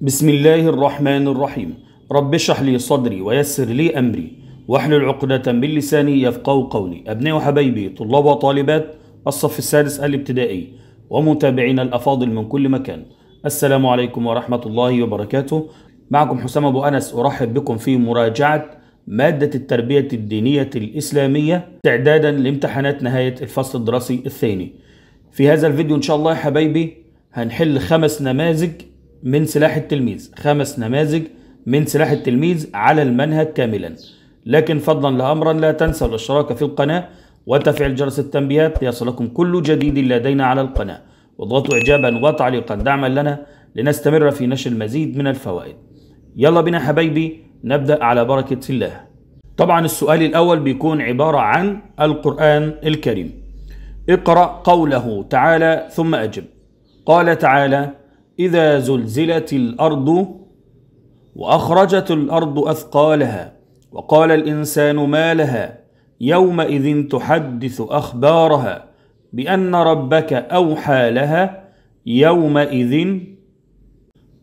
بسم الله الرحمن الرحيم. رب اشرح لي صدري ويسر لي أمري. واحلل عقدة من لساني يفقه قولي. أبناء وحبايبي طلاب وطالبات الصف السادس الابتدائي ومتابعينا الأفاضل من كل مكان. السلام عليكم ورحمة الله وبركاته. معكم حسام أبو أنس أرحب بكم في مراجعة مادة التربية الدينية الإسلامية تعدادا لامتحانات نهاية الفصل الدراسي الثاني. في هذا الفيديو إن شاء الله يا حبايبي هنحل خمس نماذج من سلاح التلميذ. خمس نماذج من سلاح التلميذ على المنهج كاملا. لكن فضلا لأمرا لا تنسوا الاشتراك في القناة وتفعيل جرس التنبيهات ليصلكم كل جديد لدينا على القناة. واضغطوا إعجابا وتعليقا دعما لنا لنستمر في نشر المزيد من الفوائد. يلا بنا حبايبي نبدأ على بركة الله. طبعا السؤال الأول بيكون عبارة عن القرآن الكريم. اقرأ قوله تعالى ثم أجب. قال تعالى إذا زلزلت الأرض وأخرجت الأرض أثقالها وقال الإنسان ما لها؟ يومئذ تحدث أخبارها بأن ربك أوحى لها يومئذ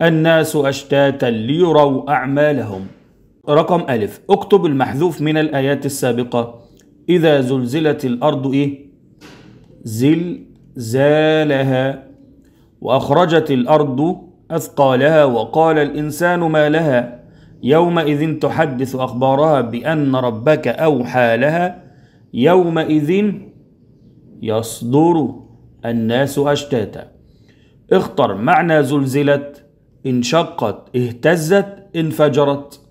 الناس أشتاتا ليروا أعمالهم. رقم ألف. اكتب المحذوف من الآيات السابقة. إذا زلزلت الأرض إيه؟ زلزالها. وأخرجت الأرض أثقالها وقال الإنسان ما لها يومئذ تحدث أخبارها بأن ربك أوحى لها يومئذ يصدر الناس أشتاتا. اختر معنى زلزلت انشقت اهتزت انفجرت.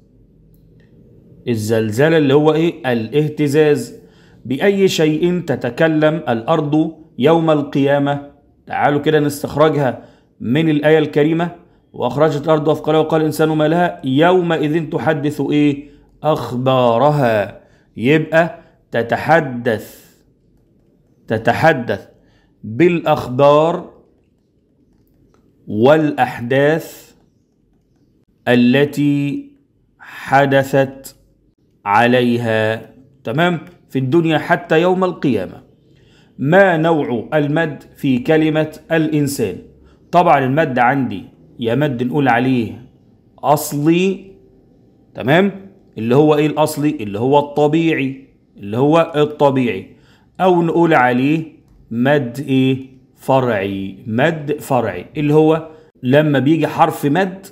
الزلزال اللي هو إيه؟ الاهتزاز. بأي شيء تتكلم الأرض يوم القيامة؟ تعالوا كده نستخرجها من الآية الكريمة وأخرجت الأرض أثقالها وقال الإنسان ما لها؟ يومئذ تحدث إيه؟ أخبارها. يبقى تتحدث تتحدث بالأخبار والأحداث التي حدثت عليها. تمام؟ في الدنيا حتى يوم القيامة. ما نوع المد في كلمة الإنسان؟ طبعا المد عندي يا مد نقول عليه أصلي تمام؟ اللي هو إيه الأصلي؟ اللي هو الطبيعي اللي هو الطبيعي. أو نقول عليه مد إيه؟ فرعي مد فرعي. اللي هو لما بيجي حرف مد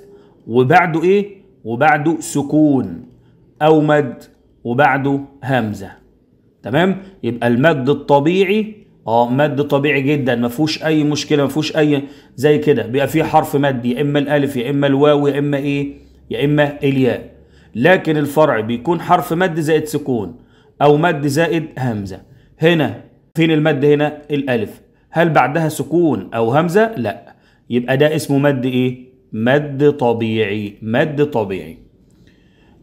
وبعده إيه؟ وبعده سكون أو مد وبعده همزة. تمام؟ يبقى المد الطبيعي آه مد طبيعي جدا ما فيهوش أي مشكلة ما فيهوش أي زي كده. بيبقى فيه حرف مد يا إما الألف يا إما الواو يا إما إيه؟ يا إما الياء. لكن الفرع بيكون حرف مد زائد سكون أو مد زائد همزة. هنا فين المد هنا؟ الألف. هل بعدها سكون أو همزة؟ لا. يبقى ده اسمه مد إيه؟ مد طبيعي مد طبيعي.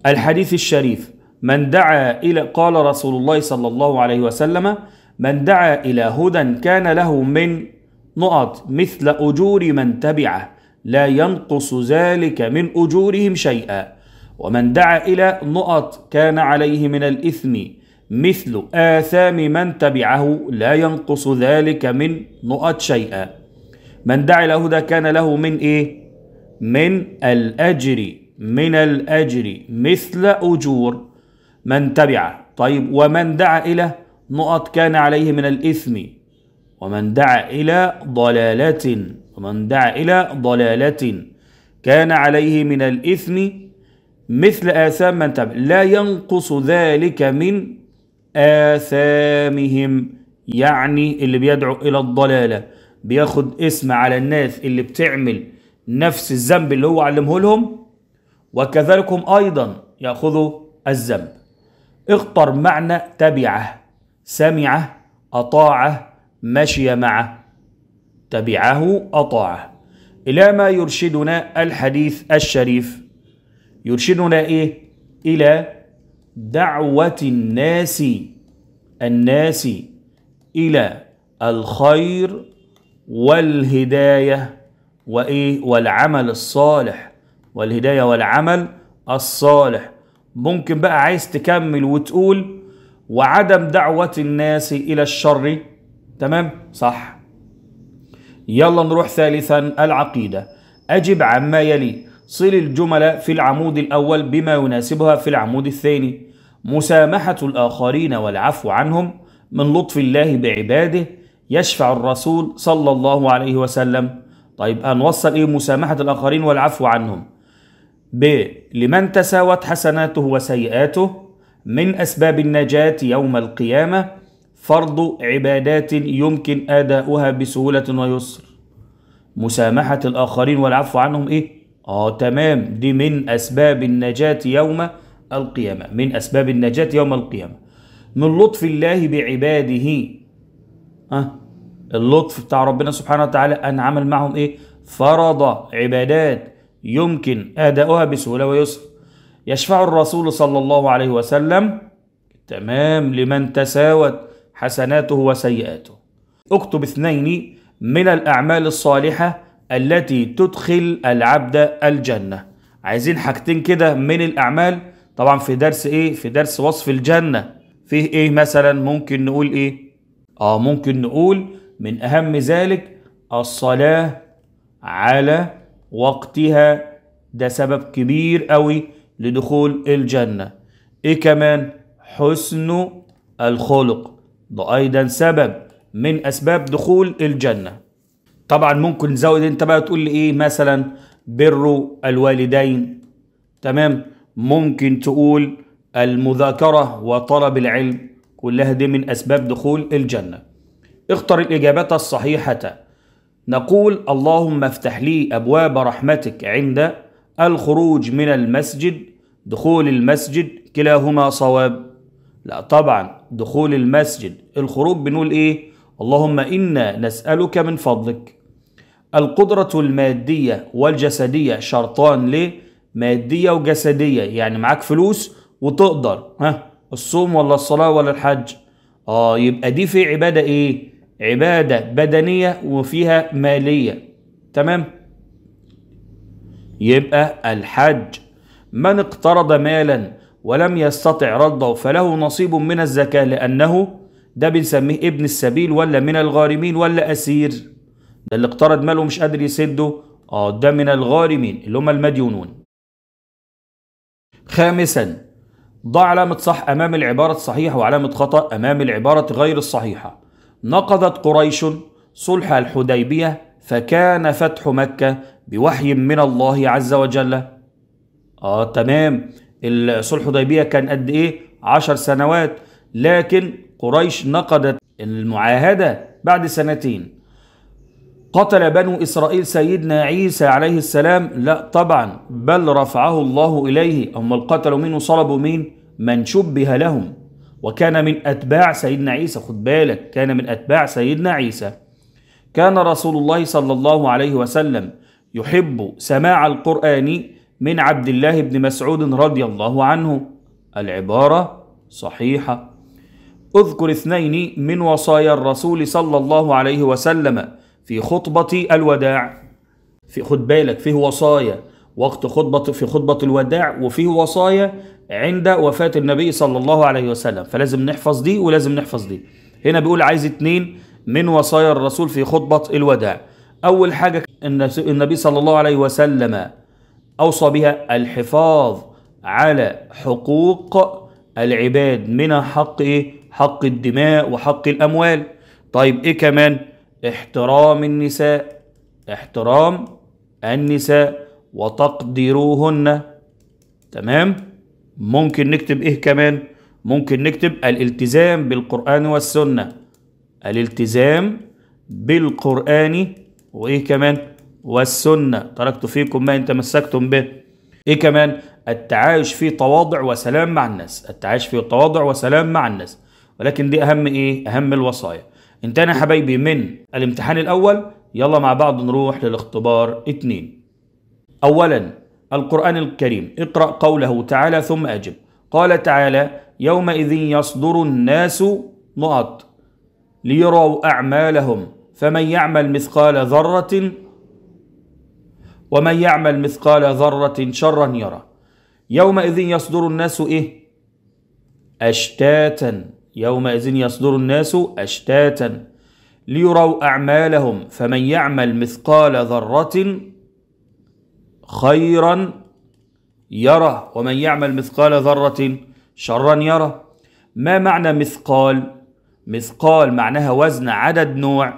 الحديث الشريف. من دعا إلى قال رسول الله صلى الله عليه وسلم من دعا إلى هدى كان له من نقط مثل أجور من تبعه لا ينقص ذلك من أجورهم شيئا. ومن دعا إلى نقط كان عليه من الإثم مثل آثام من تبعه لا ينقص ذلك من نقط شيئا. من دعا إلى هدى كان له من إيه؟ من الأجر من الأجر مثل أجور. من تبعه. طيب ومن دعا إلى نقط كان عليه من الإثم. ومن دعا إلى ضلالة. ومن دعا إلى ضلالة. كان عليه من الإثم مثل آثام من تبع. لا ينقص ذلك من آثامهم. يعني اللي بيدعو إلى الضلالة. بياخد اسم على الناس اللي بتعمل نفس الذنب اللي هو علمه لهم. وكذلك هم أيضا يأخذوا الذنب. اختر معنى تبعه سمعه أطاعه مشي معه. تبعه أطاعه. إلى ما يرشدنا الحديث الشريف. يرشدنا إيه؟ إلى دعوة الناس الناس إلى الخير والهداية وإيه؟ والعمل الصالح. والهداية والعمل الصالح. ممكن بقى عايز تكمل وتقول وعدم دعوة الناس إلى الشر. تمام؟ صح. يلا نروح ثالثا العقيدة. أجب عما يلي. صل الجمل في العمود الأول بما يناسبها في العمود الثاني. مسامحة الآخرين والعفو عنهم من لطف الله بعباده. يشفع الرسول صلى الله عليه وسلم. طيب هنوصل إيه؟ مسامحة الآخرين والعفو عنهم. ب. لمن تساوت حسناته وسيئاته من أسباب النجاة يوم القيامة فرض عبادات يمكن أداؤها بسهولة ويسر. مسامحة الآخرين والعفو عنهم إيه؟ آه تمام. دي من أسباب النجاة يوم القيامة. من أسباب النجاة يوم القيامة. من لطف الله بعباده. آه اللطف بتاع ربنا سبحانه وتعالى أن عمل معهم إيه؟ فرض عبادات. يمكن أداؤها بسهولة ويسر. يشفع الرسول صلى الله عليه وسلم تمام لمن تساوت حسناته وسيئاته. اكتب اثنين من الأعمال الصالحة التي تدخل العبد الجنة. عايزين حاجتين كده من الأعمال؟ طبعا في درس إيه؟ في درس وصف الجنة. فيه إيه مثلا؟ ممكن نقول إيه؟ آه ممكن نقول من أهم ذلك الصلاة على وقتها ده سبب كبير قوي لدخول الجنة. إيه كمان؟ حسن الخلق. ده أيضا سبب من أسباب دخول الجنة. طبعا ممكن نزود أنت بقى تقول لي إيه مثلا بر الوالدين؟ تمام؟ ممكن تقول المذاكرة وطلب العلم كلها دي من أسباب دخول الجنة. اختر الإجابات الصحيحة. نقول اللهم افتح لي أبواب رحمتك عند الخروج من المسجد دخول المسجد كلاهما صواب. لا طبعا دخول المسجد. الخروج بنقول إيه؟ اللهم إنا نسألك من فضلك. القدرة المادية والجسدية شرطان ليه؟ مادية وجسدية. يعني معاك فلوس وتقدر. ها الصوم ولا الصلاة ولا الحج؟ آه يبقى دي في عبادة إيه؟ عبادة بدنية وفيها مالية. تمام؟ يبقى الحج من اقترض مالا ولم يستطع رده فله نصيب من الزكاة لأنه ده بنسميه ابن السبيل ولا من الغارمين ولا أسير. ده اللي اقترض ماله مش قادر يسده آه ده من الغارمين اللي هم المديونون. خامسا ضع علامة صح أمام العبارة الصحيحة وعلامة خطأ أمام العبارة غير الصحيحة. نقضت قريش صلح الحديبية فكان فتح مكة بوحي من الله عز وجل. آه تمام. الصلح الحديبية كان قد إيه؟ عشر سنوات. لكن قريش نقضت المعاهدة بعد سنتين. قتل بنو إسرائيل سيدنا عيسى عليه السلام. لا طبعا بل رفعه الله إليه. هم القتلوا مين وصلبوا مين؟ من شبه لهم. وكان من أتباع سيدنا عيسى. خد بالك كان من أتباع سيدنا عيسى. كان رسول الله صلى الله عليه وسلم يحب سماع القرآن من عبد الله بن مسعود رضي الله عنه. العبارة صحيحة. اذكر اثنين من وصايا الرسول صلى الله عليه وسلم في خطبة الوداع. في خد بالك فيه وصايا. وقت خطبة في خطبة الوداع وفيه وصايا عند وفاة النبي صلى الله عليه وسلم. فلازم نحفظ دي ولازم نحفظ دي. هنا بيقول عايز اتنين من وصايا الرسول في خطبة الوداع. أول حاجة النبي صلى الله عليه وسلم أوصى بها الحفاظ على حقوق العباد منها حق إيه؟ حق الدماء وحق الأموال. طيب إيه كمان؟ احترام النساء. احترام النساء. وتقديروهن تمام؟ ممكن نكتب إيه كمان؟ ممكن نكتب الالتزام بالقرآن والسنة. الالتزام بالقرآن وإيه كمان؟ والسنة. تركت فيكم ما إن تمسكتم به. إيه كمان؟ التعايش في تواضع وسلام مع الناس. التعايش في تواضع وسلام مع الناس. ولكن دي أهم إيه؟ أهم الوصايا. انتهينا حبايبي من الامتحان الأول يلا مع بعض نروح للاختبار اتنين. أولا القرآن الكريم. اقرأ قوله تعالى ثم أجب. قال تعالى يومئذ يصدر الناس نقط ليروا أعمالهم. فمن يعمل مثقال ذرة ومن يعمل مثقال ذرة شرا يرى. يومئذ يصدر الناس إيه؟ أشتاتا. يومئذ يصدر الناس أشتاتا ليروا أعمالهم. فمن يعمل مثقال ذرة خيرا يره ومن يعمل مثقال ذرة شرا يره. ما معنى مثقال؟ مثقال معناها وزن عدد نوع.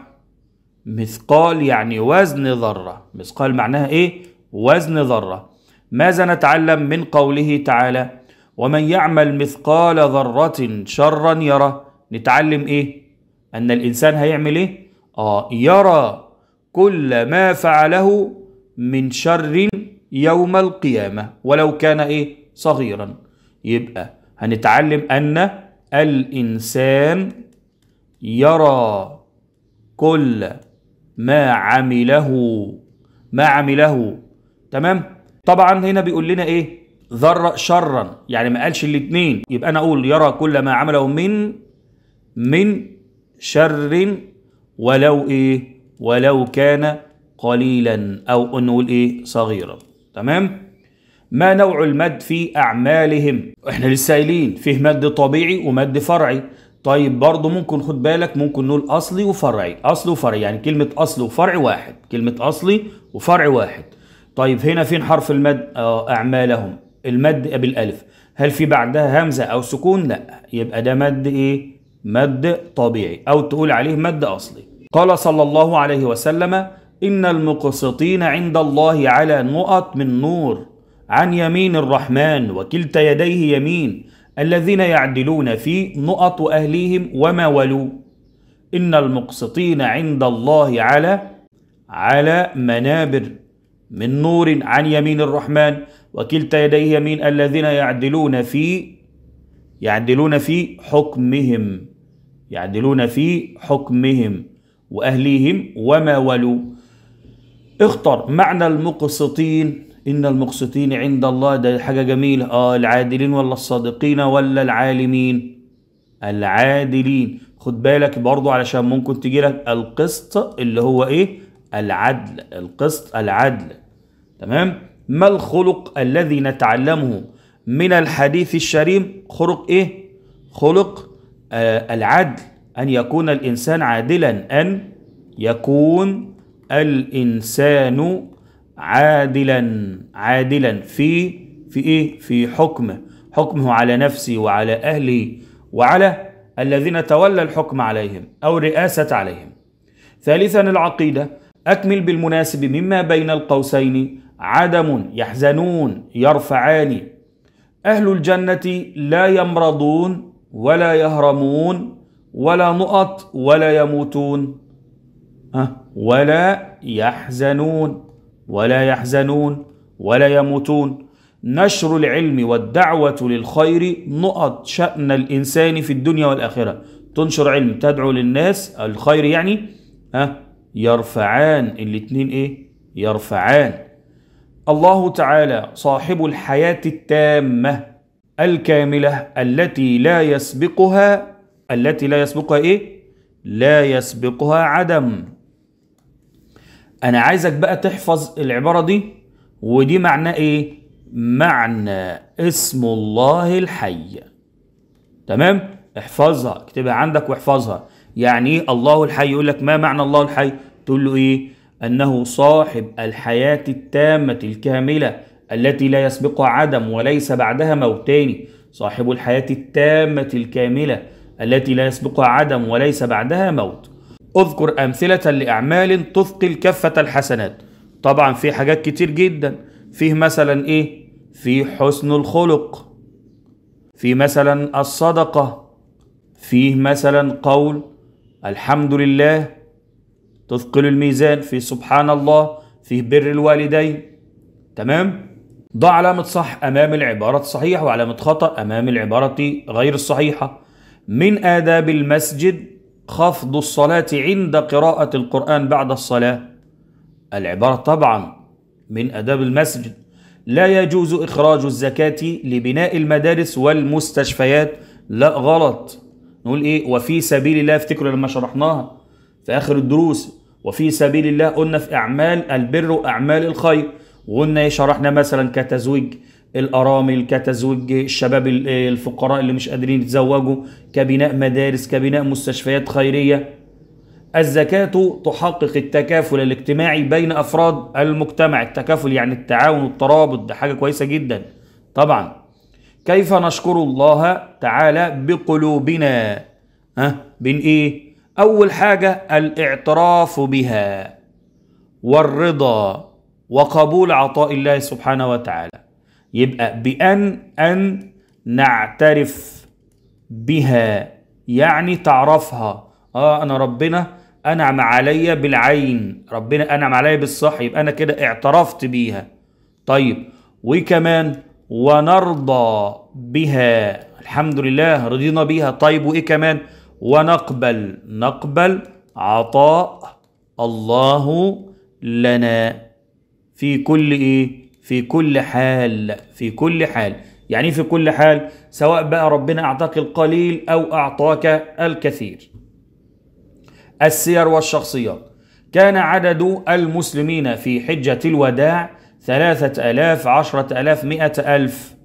مثقال يعني وزن ذرة. مثقال معناها إيه؟ وزن ذرة. ماذا نتعلم من قوله تعالى؟ ومن يعمل مثقال ذرة شرا يره. نتعلم إيه؟ أن الإنسان هيعمل إيه؟ آه يرى كل ما فعله من شر يوم القيامة ولو كان إيه؟ صغيرا. يبقى هنتعلم أن الإنسان يرى كل ما عمله. ما عمله. تمام؟ طبعا هنا بيقول لنا إيه؟ ذرة شرا. يعني ما قالش الاتنين. يبقى أنا أقول يرى كل ما عمله من من شر ولو إيه؟ ولو كان قليلا. أو نقول إيه؟ صغيرا. تمام؟ ما نوع المد في أعمالهم؟ إحنا لسه قايلين فيه مد طبيعي ومد فرعي. طيب برضه ممكن خد بالك ممكن نقول أصلي وفرعي. اصل وفرعي يعني كلمة اصل وفرع واحد. كلمة أصلي وفرع واحد. طيب هنا فين حرف المد؟ آه أعمالهم. المد بالألف. هل في بعدها همزة أو سكون؟ لا. يبقى ده مد إيه؟ مد طبيعي. أو تقول عليه مد أصلي. قال صلى الله عليه وسلم ان المقسطين عند الله على نقط من نور عن يمين الرحمن وكلتا يديه يمين الذين يعدلون في نقط أهليهم وما ولوا. إن المقسطين عند الله على على منابر من نور عن يمين الرحمن وكلتا يديه يمين الذين يعدلون في يعدلون في حكمهم يعدلون في حكمهم وأهليهم وما ولوا. اختر معنى المقسطين. إن المقسطين عند الله ده حاجة جميلة. آه العادلين ولا الصادقين ولا العالمين؟ العادلين. خد بالك برضو علشان ممكن تجي لك القسط اللي هو إيه؟ العدل. القسط العدل. تمام؟ ما الخلق الذي نتعلمه من الحديث الشريف خلق إيه؟ خلق آه العدل. أن يكون الإنسان عادلا أن يكون الإنسان عادلا عادلا في في إيه؟ في حكمه حكمه على نفسه وعلى أهله وعلى الذين تولى الحكم عليهم أو الرئاسه عليهم. ثالثا العقيدة. أكمل بالمناسب مما بين القوسين. عدم يحزنون يرفعان. أهل الجنة لا يمرضون ولا يهرمون ولا نقط ولا يموتون. ولا يحزنون ولا يحزنون ولا يموتون. نشر العلم والدعوة للخير نقط شأن الإنسان في الدنيا والآخرة. تنشر علم تدعو للناس الخير يعني ها؟ يرفعان. الاتنين إيه؟ يرفعان. الله تعالى صاحب الحياة التامة الكاملة التي لا يسبقها التي لا يسبقها إيه؟ لا يسبقها عدم. أنا عايزك بقى تحفظ العبارة دي ودي معناه إيه؟ معنى اسم الله الحي. تمام؟ احفظها اكتبها عندك واحفظها. يعني إيه الله الحي؟ يقول لك ما معنى الله الحي؟ تقول له إيه؟ أنه صاحب الحياة التامة الكاملة التي لا يسبقها عدم وليس بعدها موتان. صاحب الحياة التامة الكاملة التي لا يسبقها عدم وليس بعدها موت. اذكر أمثلة لأعمال تثقل كفة الحسنات. طبعا في حاجات كتير جدا. فيه مثلا إيه؟ في حسن الخلق. في مثلا الصدقة. فيه مثلا قول الحمد لله تثقل الميزان. في سبحان الله فيه بر الوالدين. تمام؟ ضع علامة صح أمام العبارة الصحيحة وعلامة خطأ أمام العبارة غير الصحيحة. من آداب المسجد خفض الصلاة عند قراءة القرآن بعد الصلاة. العبارة طبعا من آداب المسجد. لا يجوز إخراج الزكاة لبناء المدارس والمستشفيات. لا غلط. نقول إيه؟ وفي سبيل الله افتكروا لما شرحناها في آخر الدروس. وفي سبيل الله قلنا في أعمال البر وأعمال الخير. وقلنا إيه؟ شرحنا مثلا كتزويج. الأرامل كتزويج الشباب الفقراء اللي مش قادرين يتزوجوا كبناء مدارس كبناء مستشفيات خيرية. الزكاة تحقق التكافل الاجتماعي بين أفراد المجتمع. التكافل يعني التعاون والترابط. ده حاجة كويسة جدا. طبعا. كيف نشكر الله تعالى بقلوبنا؟ ها؟ بين إيه؟ أول حاجة الاعتراف بها والرضا وقبول عطاء الله سبحانه وتعالى. يبقى بأن أن نعترف بها يعني تعرفها. آه أنا ربنا أنعم عليا بالعين ربنا أنعم عليا بالصح يبقى أنا كده اعترفت بيها. طيب وكمان ونرضى بها الحمد لله رضينا بيها. طيب وإيه كمان؟ ونقبل نقبل عطاء الله لنا. في كل إيه؟ في كل حال في كل حال. يعني في كل حال سواء بقى ربنا أعطاك القليل أو أعطاك الكثير. السير والشخصيات. كان عدد المسلمين في حجة الوداع ثلاثة ألاف عشرة ألاف مئة ألف.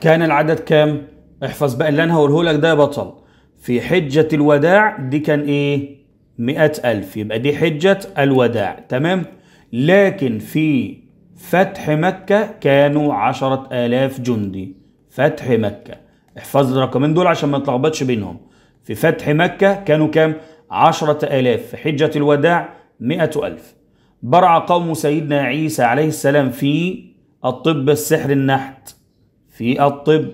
كان العدد كام؟ احفظ بقى اللي أنا هقوله لك ده يا بطل. في حجة الوداع دي كان إيه؟ مئة ألف. يبقى دي حجة الوداع. تمام؟ لكن في فتح مكة كانوا عشرة آلاف جندي. فتح مكة. احفظ الرقمين دول عشان ما تلخبطش بينهم. في فتح مكة كانوا كام؟ عشرة آلاف. في حجة الوداع مئة ألف. برع قوم سيدنا عيسى عليه السلام في الطب السحر النحت. في الطب.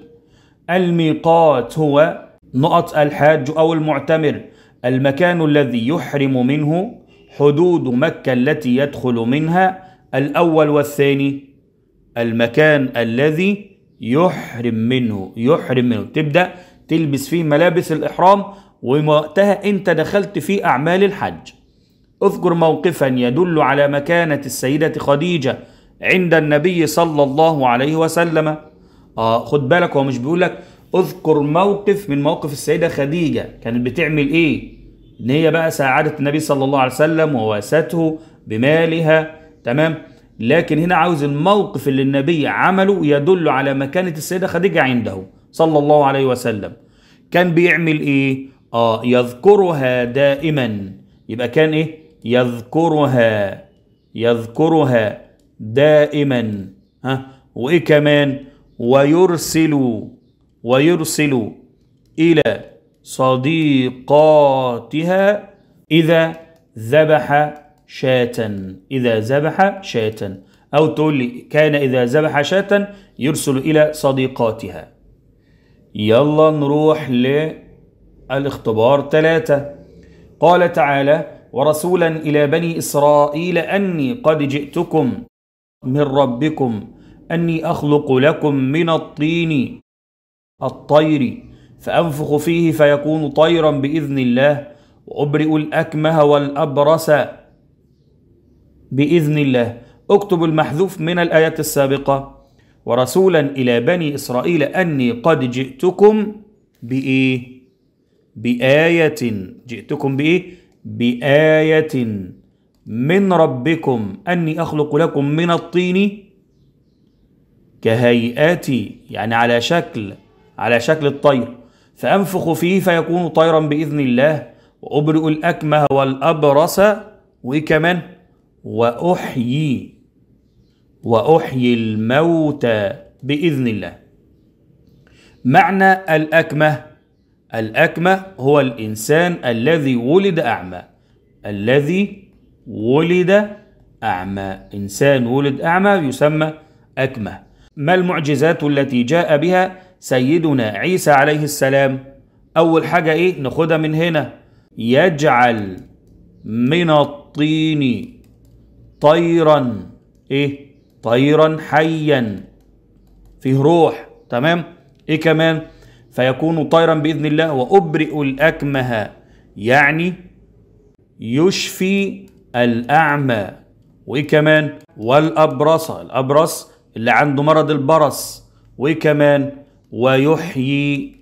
الميقات هو نقط الحاج أو المعتمر. المكان الذي يحرم منه حدود مكة التي يدخل منها الأول والثاني المكان الذي يحرم منه يحرم منه. تبدأ تلبس فيه ملابس الإحرام ووقتها أنت دخلت في أعمال الحج. اذكر موقفا يدل على مكانة السيدة خديجة عند النبي صلى الله عليه وسلم. آه خد بالك هو مش بيقول لك اذكر موقف من موقف السيدة خديجة. كانت بتعمل إيه؟ إن هي بقى ساعدت النبي صلى الله عليه وسلم وواسته بمالها تمام؟ لكن هنا عاوز الموقف اللي النبي عمله يدل على مكانة السيدة خديجة عنده صلى الله عليه وسلم. كان بيعمل إيه؟ آه يذكرها دائما. يبقى كان إيه؟ يذكرها يذكرها دائما. ها؟ وإيه كمان؟ ويرسل ويرسل إلى صديقاتها إذا ذبح شاة. إذا ذبح شاة. أو تقول لي كان إذا ذبح شاة يرسل إلى صديقاتها. يلا نروح للاختبار ثلاثة. قال تعالى ورسولا إلى بني إسرائيل أني قد جئتكم من ربكم. أني أخلق لكم من الطين الطير فأنفخ فيه فيكون طيرا بإذن الله. وأبرئ الأكمه والأبرس بإذن الله. اكتب المحذوف من الآيات السابقة. ورسولا إلى بني إسرائيل أني قد جئتكم بإيه؟ بآية. جئتكم بإيه؟ بآية من ربكم. أني أخلق لكم من الطين كهيئتي يعني على شكل على شكل الطير. فأنفخ فيه فيكون طيرا بإذن الله. وأبرئ الأكمه والأبرص وكمان وأحيي وأحيي الموتى بإذن الله. معنى الأكمة الأكمة هو الإنسان الذي ولد أعمى. الذي ولد أعمى. إنسان ولد أعمى يسمى أكمة. ما المعجزات التي جاء بها سيدنا عيسى عليه السلام؟ أول حاجة إيه؟ ناخدها من هنا. يجعل من الطين طيرا. إيه؟ طيرا حيا. فيه روح. تمام؟ إيه كمان؟ فيكون طيرا بإذن الله وأبرئ الأكمه. يعني يشفي الأعمى. وإيه كمان؟ والأبرص. الأبرص اللي عنده مرض البرص. وإيه كمان؟ ويحيي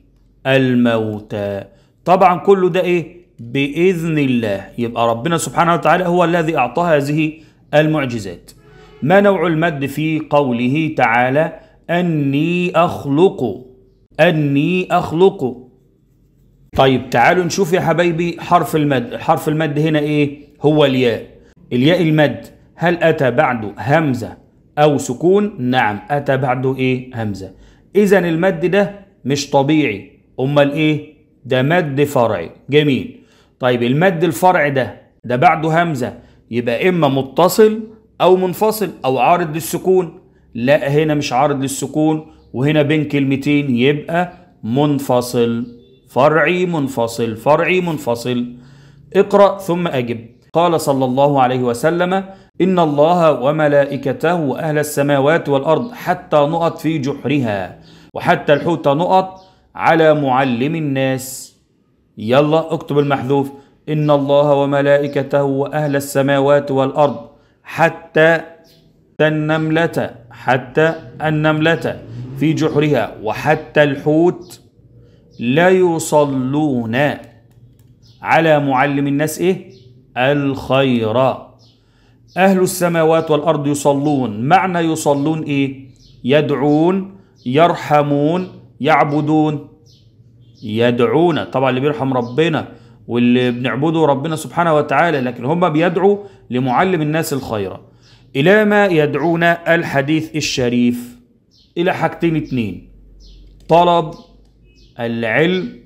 الموتى. طبعا كله ده إيه؟ بإذن الله. يبقى ربنا سبحانه وتعالى هو الذي أعطى هذه المعجزات. ما نوع المد في قوله تعالى أني أخلق؟ أني أخلق. طيب تعالوا نشوف يا حبايبي حرف المد. حرف المد هنا إيه؟ هو الياء. الياء المد هل أتى بعده همزة أو سكون؟ نعم أتى بعده إيه؟ همزة. اذا المد ده مش طبيعي. أمال إيه؟ ده مد فرعي. جميل. طيب المد الفرعي ده ده بعده همزة. يبقى إما متصل أو منفصل أو عارض للسكون. لا هنا مش عارض للسكون وهنا بين كلمتين يبقى منفصل فرعي منفصل فرعي منفصل. اقرأ ثم أجب. قال صلى الله عليه وسلم إن الله وملائكته وأهل السماوات والأرض حتى نقط في جحرها وحتى الحوت نقط على معلم الناس. يلا اكتب المحذوف. إن الله وملائكته وأهل السماوات والأرض حتى النملة حتى النملة في جحرها وحتى الحوت لا يصلون على معلم الناس إيه الخير. أهل السماوات والارض يصلون. معنى يصلون إيه؟ يدعون يرحمون يعبدون. يدعون. طبعا اللي بيرحم ربنا واللي بنعبده ربنا سبحانه وتعالى لكن هم بيدعوا لمعلم الناس الخير. إلى ما يدعون الحديث الشريف. إلى حاجتين اتنين. طلب العلم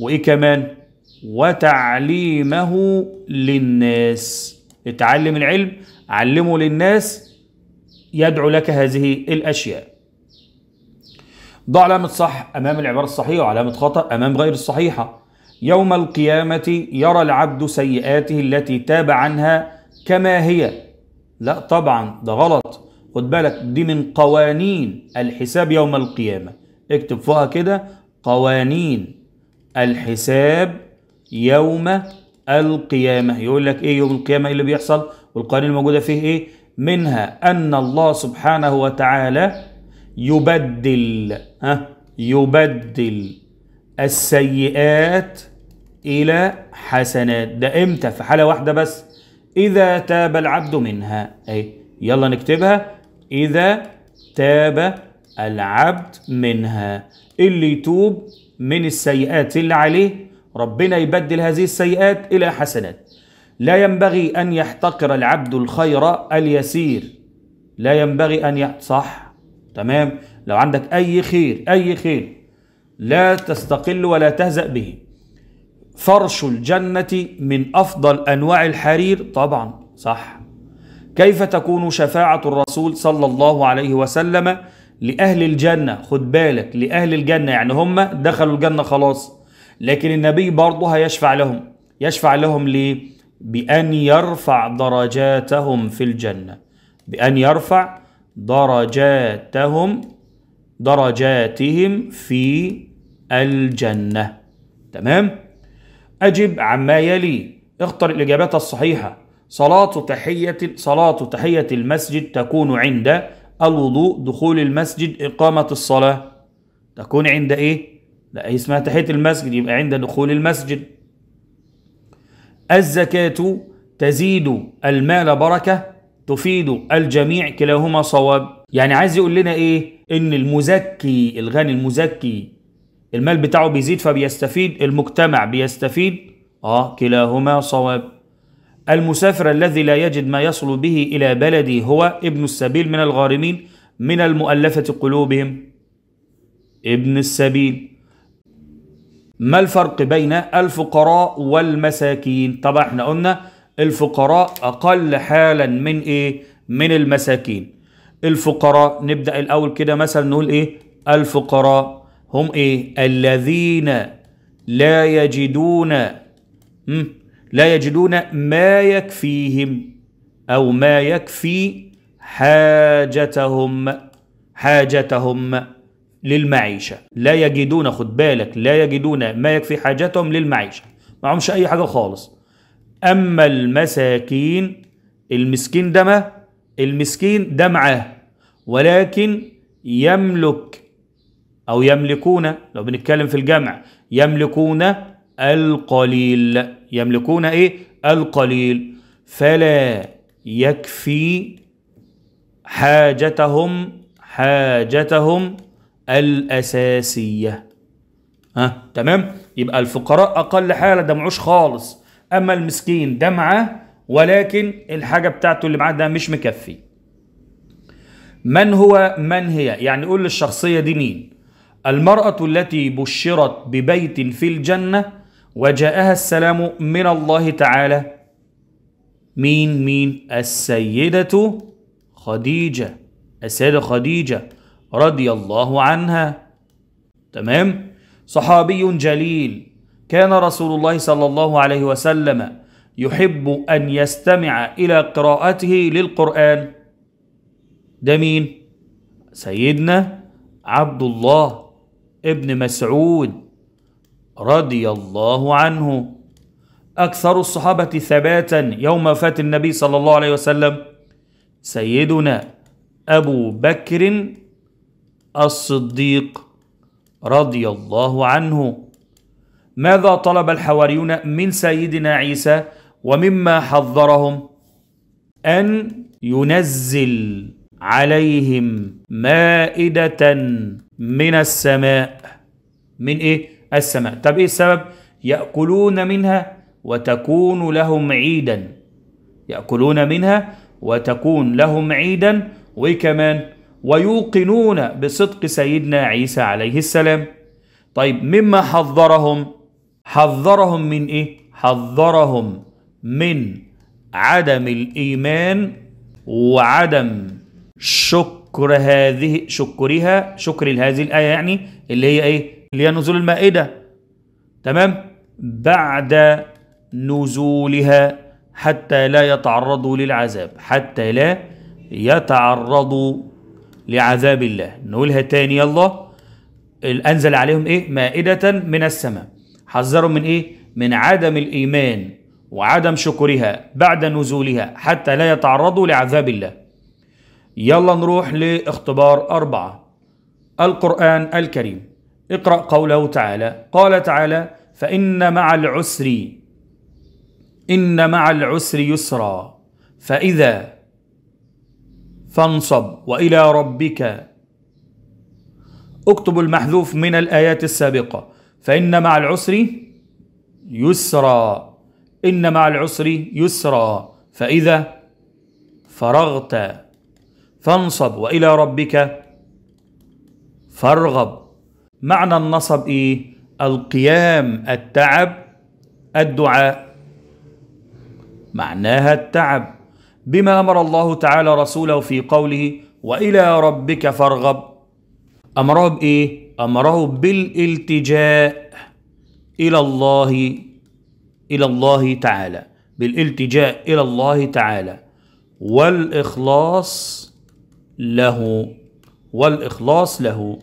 وإيه كمان؟ وتعليمه للناس. اتعلم العلم علمه للناس يدعو لك هذه الأشياء. ضع علامة صح أمام العبارة الصحيحة وعلامة خطأ أمام غير الصحيحة. يوم القيامة يرى العبد سيئاته التي تاب عنها كما هي. لا طبعا ده غلط. خد بالك دي من قوانين الحساب يوم القيامة. اكتب فوقها كده قوانين الحساب يوم القيامة. يقول لك إيه يوم القيامة؟ إيه اللي بيحصل؟ والقوانين الموجودة فيه إيه؟ منها أن الله سبحانه وتعالى يبدل ها يبدل السيئات إلى حسنات. ده إمتى؟ في حالة واحدة بس. إذا تاب العبد منها. أي يلا نكتبها. إذا تاب العبد منها. اللي يتوب من السيئات اللي عليه ربنا يبدل هذه السيئات إلى حسنات. لا ينبغي أن يحتقر العبد الخير اليسير. لا ينبغي أن ي... صح؟ تمام. لو عندك أي خير أي خير لا تستقل ولا تهزأ به. فرش الجنة من أفضل أنواع الحرير. طبعا صح. كيف تكون شفاعة الرسول صلى الله عليه وسلم لأهل الجنة؟ خد بالك لأهل الجنة يعني هم دخلوا الجنة خلاص. لكن النبي برضه هيشفع لهم. يشفع لهم ليه؟ بأن يرفع درجاتهم في الجنة. بأن يرفع درجاتهم درجاتهم في الجنة. تمام؟ أجب عما يلي. اختر الإجابات الصحيحة. صلاة تحية صلاة تحية المسجد تكون عند الوضوء دخول المسجد إقامة الصلاة. تكون عند إيه؟ لا هي اسمها تحية المسجد يبقى عند دخول المسجد. الزكاة تزيد المال بركة تفيد الجميع كلاهما صواب. يعني عايز يقول لنا إيه؟ إن المزكي الغني المزكي المال بتاعه بيزيد فبيستفيد المجتمع بيستفيد. آه كلاهما صواب. المسافر الذي لا يجد ما يصل به إلى بلده هو ابن السبيل من الغارمين من المؤلفة قلوبهم. ابن السبيل. ما الفرق بين الفقراء والمساكين؟ طبعا إحنا قلنا الفقراء أقل حالا من إيه؟ من المساكين. الفقراء نبدأ الأول كده مثلا نقول إيه؟ الفقراء. هم إيه؟ الذين لا يجدون لا يجدون ما يكفيهم أو ما يكفي حاجتهم حاجتهم للمعيشة. لا يجدون خد بالك لا يجدون ما يكفي حاجتهم للمعيشة. معهمش أي حاجة خالص. أما المساكين المسكين ده المسكين ده معاه ولكن يملك أو يملكون لو بنتكلم في الجمع يملكون القليل. يملكون إيه؟ القليل. فلا يكفي حاجتهم حاجتهم الأساسية. ها؟ تمام؟ يبقى الفقراء أقل حالة ده معوش خالص. أما المسكين ده معاه ولكن الحاجة بتاعته اللي معاه ده مش مكفي. من هو من هي؟ يعني قول للشخصية دي مين؟ المرأة التي بشرت ببيت في الجنة وجاءها السلام من الله تعالى. مين؟ مين؟ السيدة خديجة. السيدة خديجة رضي الله عنها. تمام؟ صحابي جليل. كان رسول الله صلى الله عليه وسلم يحب أن يستمع إلى قراءته للقرآن. ده مين؟ سيدنا عبد الله. ابن مسعود رضي الله عنه. أكثر الصحابة ثباتا يوم وفاة النبي صلى الله عليه وسلم سيدنا أبو بكر الصديق رضي الله عنه. ماذا طلب الحواريون من سيدنا عيسى ومما حذرهم؟ أن ينزل عليهم مائدة من السماء. من إيه؟ السماء. طب إيه السبب؟ يأكلون منها وتكون لهم عيدا. يأكلون منها وتكون لهم عيدا. وكمان ويوقنون بصدق سيدنا عيسى عليه السلام. طيب مما حذرهم؟ حذرهم من إيه؟ حذرهم من عدم الإيمان وعدم شكر هذه شكرها شكر هذه الآية يعني اللي هي إيه؟ اللي هي نزول المائدة. تمام؟ بعد نزولها حتى لا يتعرضوا للعذاب حتى لا يتعرضوا لعذاب الله. نقولها تاني يلا. أنزل عليهم إيه؟ مائدة من السماء. حذروا من إيه؟ من عدم الإيمان وعدم شكرها بعد نزولها حتى لا يتعرضوا لعذاب الله. يلا نروح لاختبار أربعة. القرآن الكريم. اقرأ قوله تعالى. قال تعالى فإن مع العسر إن مع العسر يسرا. فإذا فانصب وإلى ربك. اكتب المحذوف من الآيات السابقة. فإن مع العسر يسرا. إن مع العسر يسرا. فإذا فرغت. فانصب وإلى ربك فارغب. معنى النصب إيه؟ القيام التعب الدعاء. معناها التعب. بما أمر الله تعالى رسوله في قوله وإلى ربك فارغب. أمره بإيه؟ أمره بالالتجاء إلى الله إلى الله تعالى. بالالتجاء إلى الله تعالى. والإخلاص له والإخلاص له.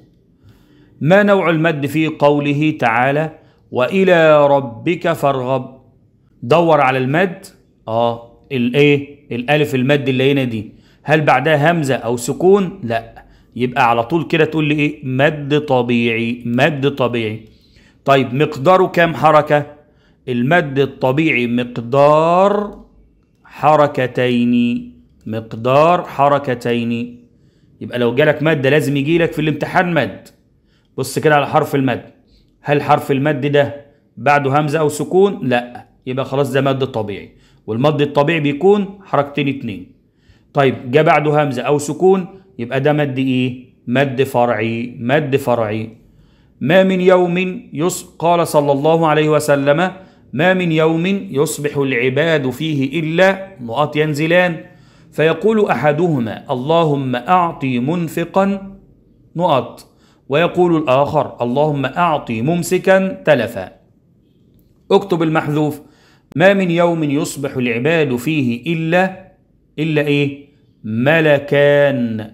ما نوع المد في قوله تعالى وإلى ربك فارغب. دور على المد. آه الايه الألف المد اللي هنا دي. هل بعدها همزة أو سكون؟ لا. يبقى على طول كده تقول لي إيه؟ مد طبيعي مد طبيعي. طيب مقداره كام حركة؟ المد الطبيعي مقدار حركتين. مقدار حركتين. يبقى لو جالك مد لازم يجي لك في الامتحان مد بص كده على حرف المد هل حرف المد ده بعده همزة أو سكون؟ لا. يبقى خلاص ده مد طبيعي. والمد الطبيعي بيكون حركتين اتنين. طيب جه بعده همزة أو سكون يبقى ده مد إيه؟ مد فرعي. مد فرعي. ما من يوم يص... قال صلى الله عليه وسلم ما من يوم يصبح العباد فيه إلا نقاط ينزلان فيقول أحدهما اللهم أعطي منفقا نقط. ويقول الآخر اللهم أعطي ممسكا تلفا. اكتب المحذوف ما من يوم يصبح العباد فيه إلا إلا إيه؟ ملكان.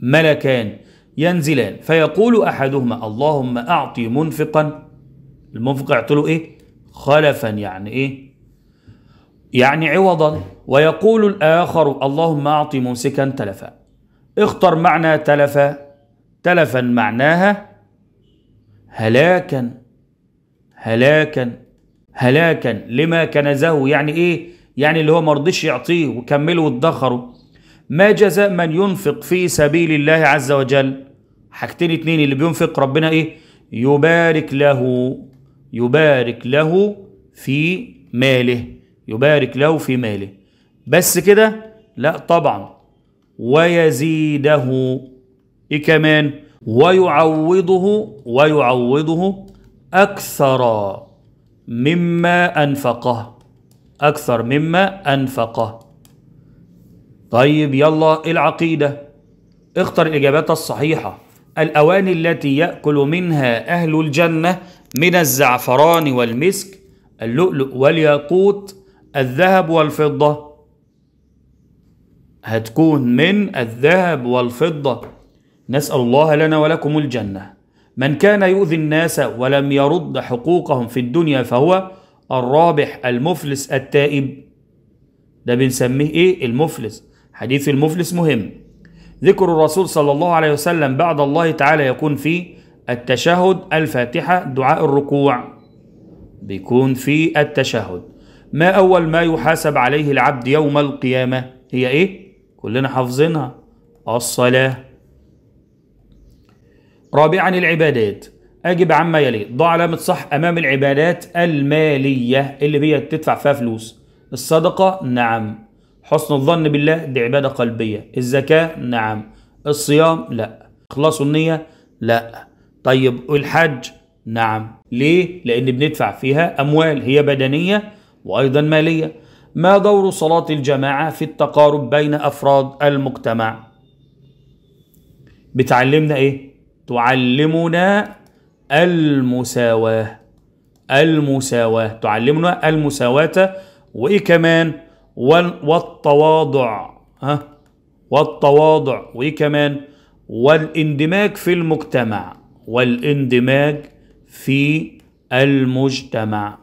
ملكان ينزلان. فيقول أحدهما اللهم أعطي منفقا. المنفق يعطي إيه؟ خلفا يعني إيه؟ يعني عوضا. ويقول الآخر اللهم اعطي ممسكا تلفا. اختر معنى تلفا. تلفا معناها هلاكا. هلاكا. هلاكا. لما كنزه يعني إيه؟ يعني اللي هو مرضيش يعطيه وكمله وادخره. ما جزاء من ينفق في سبيل الله عز وجل. حاجتين اتنين اللي بينفق ربنا إيه؟ يبارك له. يبارك له في ماله. يبارك له في ماله. بس كده؟ لا طبعا. ويزيده إيه كمان ويعوضه ويعوضه أكثر مما أنفقه. أكثر مما أنفقه. طيب يلا العقيدة؟ اختر الاجابات الصحيحة. الأواني التي يأكل منها أهل الجنة من الزعفران والمسك اللؤلؤ والياقوت الذهب والفضة هتكون من الذهب والفضة. نسأل الله لنا ولكم الجنة. من كان يؤذي الناس ولم يرد حقوقهم في الدنيا فهو الرابح المفلس التائب. ده بنسميه إيه؟ المفلس. حديث المفلس مهم. ذكر الرسول صلى الله عليه وسلم بعد الله تعالى يكون في التشهد الفاتحة دعاء الركوع. بيكون في التشهد. ما أول ما يحاسب عليه العبد يوم القيامة؟ هي إيه؟ كلنا حافظينها. الصلاة. رابعا العبادات. أجب عما يلي ضع علامة صح أمام العبادات المالية اللي هي تدفع فيها فلوس. الصدقة؟ نعم. حسن الظن بالله؟ دي عبادة قلبية. الزكاة؟ نعم. الصيام؟ لا. إخلاص النية؟ لا. طيب الحج؟ نعم. ليه؟ لأن بندفع فيها أموال. هي بدنية؟ وأيضا مالية. ما دور صلاة الجماعة في التقارب بين أفراد المجتمع؟ بتعلمنا إيه؟ تعلمنا المساواة. المساواة. تعلمنا المساواة. وإيه كمان؟ والتواضع. ها؟ والتواضع. وإيه كمان؟ والاندماج في المجتمع. والاندماج في المجتمع.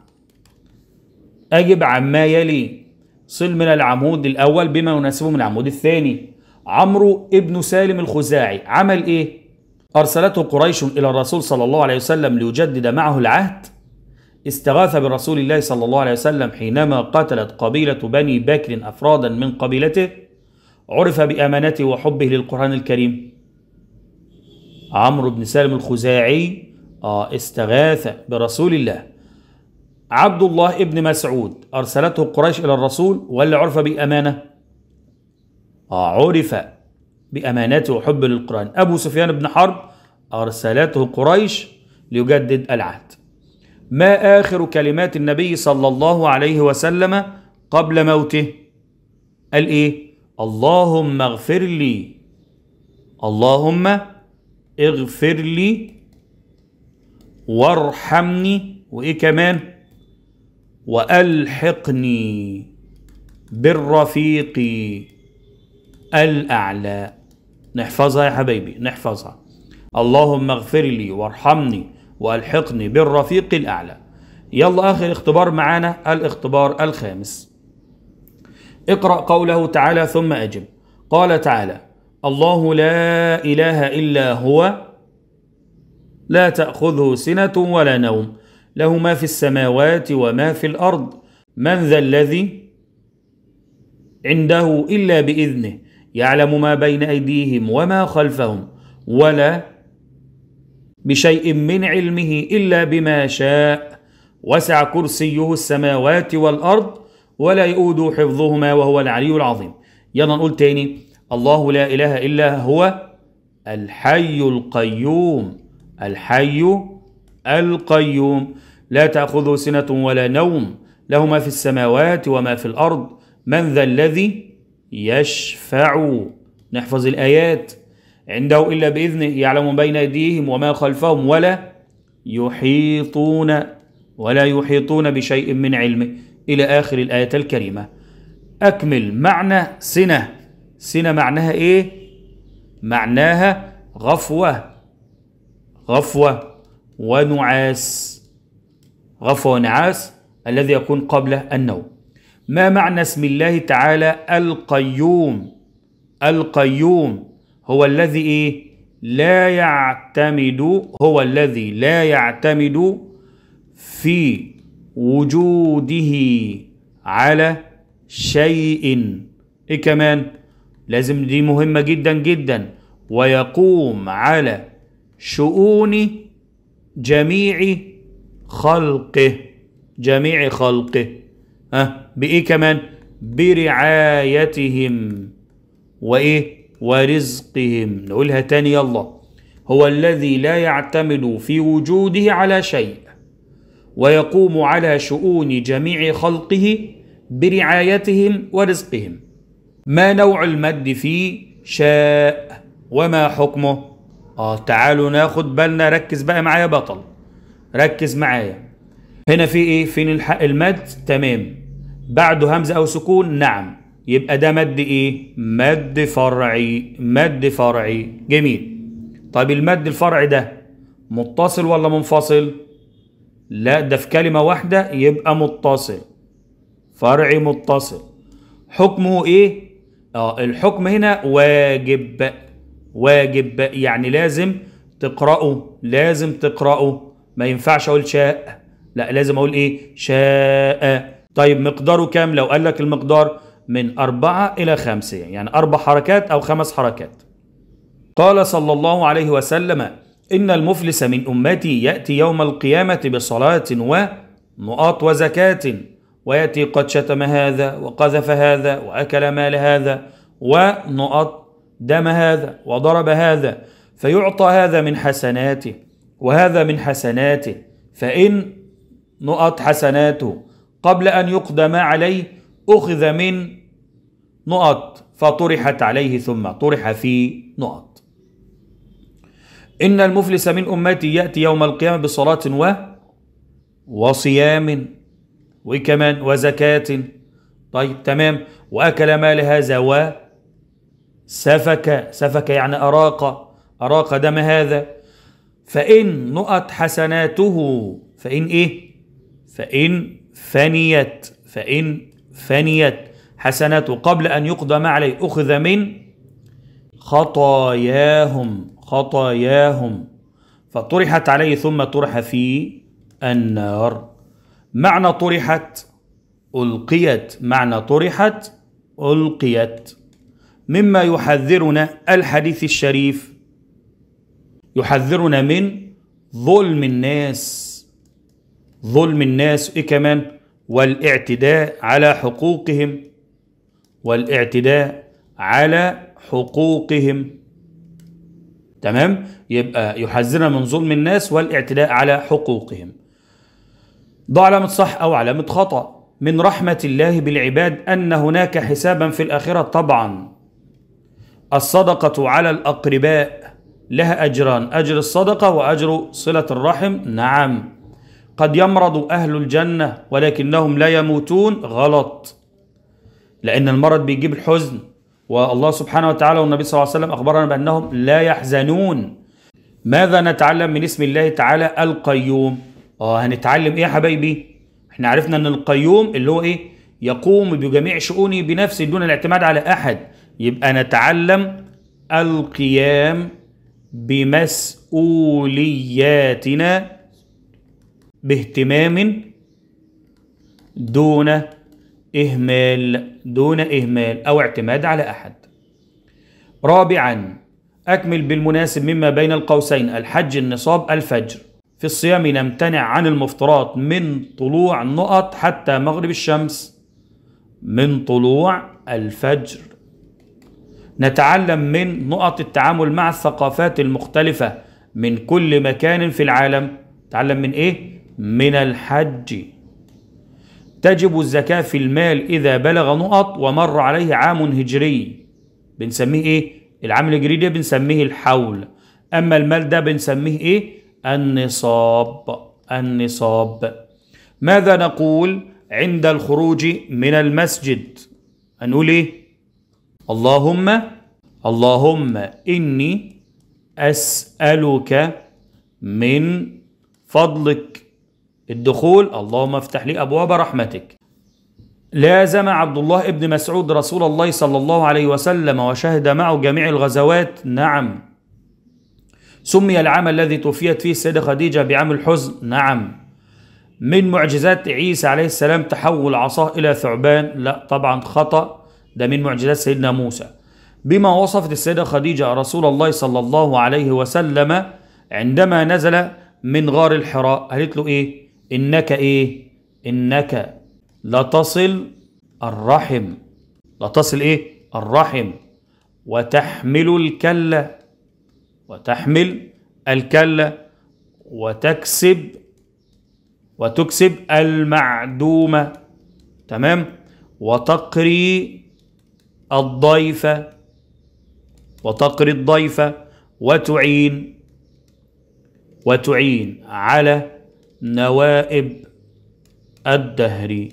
أجب عما يلي. صل من العمود الأول بما يناسبه من العمود الثاني. عمرو ابن سالم الخزاعي. عمل إيه؟ أرسلته قريش إلى الرسول صلى الله عليه وسلم ليجدد معه العهد. استغاث برسول الله صلى الله عليه وسلم حينما قتلت قبيلة بني بكر أفرادا من قبيلته. عرف بأمانته وحبه للقرآن الكريم. عمرو بن سالم الخزاعي آه استغاث برسول الله. عبد الله ابن مسعود أرسلته قريش إلى الرسول ولا عرف بأمانة؟ آه عرف بأمانته وحب للقرآن. أبو سفيان بن حرب أرسلته قريش ليجدد العهد. ما آخر كلمات النبي صلى الله عليه وسلم قبل موته؟ قال إيه؟ اللهم اغفر لي. اللهم اغفر لي وارحمني. وإيه كمان؟ وألحقني بالرفيق الأعلى. نحفظها يا حبايبي نحفظها. اللهم اغفر لي وارحمني وألحقني بالرفيق الأعلى. يلا آخر اختبار معانا الاختبار الخامس. اقرأ قوله تعالى ثم أجب. قال تعالى الله لا إله إلا هو لا تأخذه سنة ولا نوم. له ما في السماوات وما في الأرض. من ذا الذي عنده إلا بإذنه يعلم ما بين أيديهم وما خلفهم ولا بشيء من علمه إلا بما شاء. وسع كرسيه السماوات والأرض ولا يؤود حفظهما وهو العلي العظيم. يلا نقول تاني. الله لا إله إلا هو الحي القيوم. الحي القيوم. لا تأخذه سنة ولا نوم. له ما في السماوات وما في الأرض. من ذا الذي يشفع؟ نحفظ الآيات. عنده إلا بإذنه يعلم بين أيديهم وما خلفهم ولا يحيطون ولا يحيطون بشيء من علمه. إلى آخر الآية الكريمة. أكمل معنى سنة. سنة معناها إيه؟ معناها غفوة. غفوة. ونعاس غفوه ونعاس الذي يكون قبل النوم. ما معنى اسم الله تعالى القيوم؟ القيوم هو الذي إيه؟ لا يعتمد هو الذي لا يعتمد في وجوده على شيء. إيه كمان؟ لازم دي مهمة جدا جدا. ويقوم على شؤون جميع خلقه جميع خلقه. ها بإيه كمان؟ برعايتهم وإيه؟ ورزقهم. نقولها تاني يلا. هو الذي لا يعتمد في وجوده على شيء ويقوم على شؤون جميع خلقه برعايتهم ورزقهم. ما نوع المد فيه شاء؟ وما حكمه؟ آه تعالوا ناخد بالنا ركز بقى معايا بطل. ركز معايا. هنا في إيه؟ فين المد تمام. بعده همزه أو سكون نعم. يبقى ده مد إيه؟ مد فرعي مد فرعي. جميل. طيب المد الفرعي ده متصل ولا منفصل؟ لا ده في كلمة واحدة يبقى متصل. فرعي متصل. حكمه إيه؟ آه الحكم هنا واجب. واجب يعني لازم تقرأه لازم تقرأه. ما ينفعش أقول شاء لا لازم أقول إيه؟ شاء. طيب مقداره كام؟ لو قال لك المقدار من أربعة إلى خمسة يعني أربع حركات أو خمس حركات. قال صلى الله عليه وسلم إن المفلس من أمتي يأتي يوم القيامة بصلاة ونقاط وزكاة ويأتي قد شتم هذا وقذف هذا وأكل مال هذا ونقط دم هذا وضرب هذا فيعطى هذا من حسناته وهذا من حسناته فإن نقط حسناته قبل أن يقدم عليه أخذ من نقط فطرحت عليه ثم طرح في نقط. إن المفلس من أمتي يأتي يوم القيامة بصلاة و وصيام وكمان وزكاة. طيب تمام. وأكل مال هذا و سفك سفك يعني أراق أراق دم هذا. فإن نقت حسناته فإن إيه؟ فإن فنيت فإن فنيت. حسناته قبل أن يقدم عليه أخذ من خطاياهم خطاياهم. فطرحت عليه ثم طرح في النار. معنى طرحت ألقيت. معنى طرحت ألقيت. مما يحذرنا الحديث الشريف. يحذرنا من ظلم الناس. ظلم الناس إيه كمان؟ والاعتداء على حقوقهم. والاعتداء على حقوقهم. تمام؟ يبقى يحذرنا من ظلم الناس والاعتداء على حقوقهم. ضع علامة صح أو علامة خطأ. من رحمة الله بالعباد أن هناك حسابا في الآخرة طبعا. الصدقة على الأقرباء لها أجران أجر الصدقة وأجر صلة الرحم. نعم. قد يمرض أهل الجنة ولكنهم لا يموتون. غلط. لأن المرض بيجيب الحزن. والله سبحانه وتعالى والنبي صلى الله عليه وسلم أخبرنا بأنهم لا يحزنون. ماذا نتعلم من اسم الله تعالى؟ القيوم. آه هنتعلم إيه يا حبايبي؟ إحنا عرفنا إن القيوم اللي هو إيه؟ يقوم بجميع شؤونه بنفسه دون الاعتماد على أحد. يبقى نتعلم القيام بمسؤولياتنا باهتمام دون إهمال دون إهمال أو اعتماد على أحد. رابعا أكمل بالمناسب مما بين القوسين الحج النصاب الفجر. في الصيام نمتنع عن المفطرات من طلوع النقط حتى مغرب الشمس من طلوع الفجر. نتعلم من نقط التعامل مع الثقافات المختلفة من كل مكان في العالم. تعلم من إيه؟ من الحج. تجب الزكاة في المال إذا بلغ نقط ومر عليه عام هجري. بنسميه إيه؟ العام الهجري ده بنسميه الحول. أما المال ده بنسميه إيه؟ النصاب. النصاب. ماذا نقول عند الخروج من المسجد؟ هنقول إيه؟ اللهم اللهم إني أسألك من فضلك الدخول اللهم افتح لي أبواب رحمتك لازم عبد الله ابن مسعود رسول الله صلى الله عليه وسلم وشهد معه جميع الغزوات نعم سمي العام الذي توفيت فيه السيدة خديجة بعام الحزن نعم من معجزات عيسى عليه السلام تحول عصاه إلى ثعبان لا طبعا خطأ ده من معجزات سيدنا موسى. بما وصفت السيدة خديجة رسول الله صلى الله عليه وسلم عندما نزل من غار الحراء قالت له إيه؟ إنك إيه؟ إنك لتصل الرحم. لتصل إيه؟ الرحم. وتحمل الكلة. وتحمل الكلة. وتكسب. وتكسب المعدومة. تمام؟ وتقري الضيف وتقري الضيف وتعين وتعين على نوائب الدهر.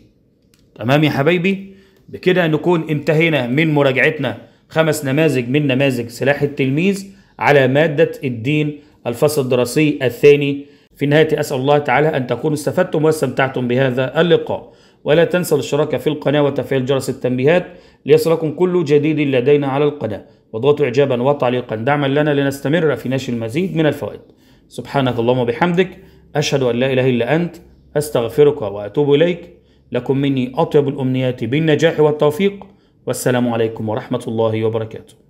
تمام يا حبايبي؟ بكده نكون انتهينا من مراجعتنا خمس نماذج من نماذج سلاح التلميذ على مادة الدين الفصل الدراسي الثاني. في نهاية أسأل الله تعالى أن تكونوا استفدتم واستمتعتم بهذا اللقاء. ولا تنسوا الاشتراك في القناة وتفعيل جرس التنبيهات ليصلكم كل جديد لدينا على القناة واضغطوا إعجابا وتعليقا دعما لنا لنستمر في نشر المزيد من الفوائد. سبحانك اللهم وبحمدك أشهد أن لا إله إلا أنت أستغفرك وأتوب إليك. لكم مني أطيب الأمنيات بالنجاح والتوفيق. والسلام عليكم ورحمة الله وبركاته.